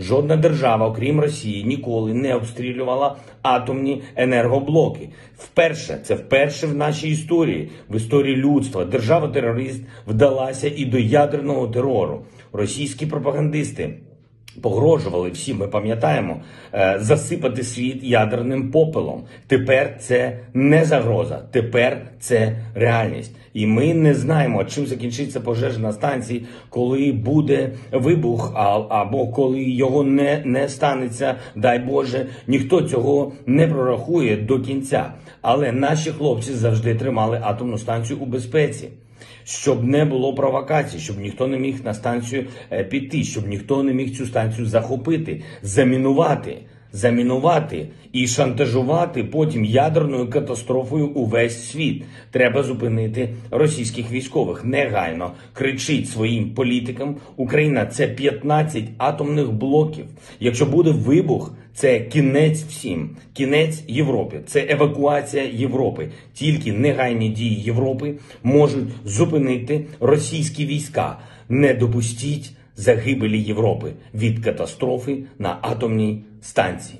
Жодна держава, окрім Росії, ніколи не обстрілювала атомні енергоблоки. Вперше це вперше в нашій історії, в історії людства, держава-терорист вдалася і до ядерного терору. Російські пропагандисти. Погрожували всі, ми пам'ятаємо, е, засипати світ ядерним попелом. Тепер це не загроза, тепер це реальність. І ми не знаємо, чим закінчиться пожежа на станції, коли буде вибух, або коли його не, не станеться, дай Боже, ніхто цього не прорахує до кінця. Але наші хлопці завжди тримали атомну станцію у безпеці щоб не було провокацій, щоб ніхто не міг на станцію е, піти, щоб ніхто не міг цю станцію захопити, замінувати, замінувати і шантажувати потім ядерною катастрофою увесь світ. Треба зупинити російських військових. Негайно кричить своїм політикам. Україна це 15 атомних блоків. Якщо буде вибух, це кінець всім, кінець Європи, це евакуація Європи. Тільки негайні дії Європи можуть зупинити російські війська. Не допустіть загибелі Європи від катастрофи на атомній станції.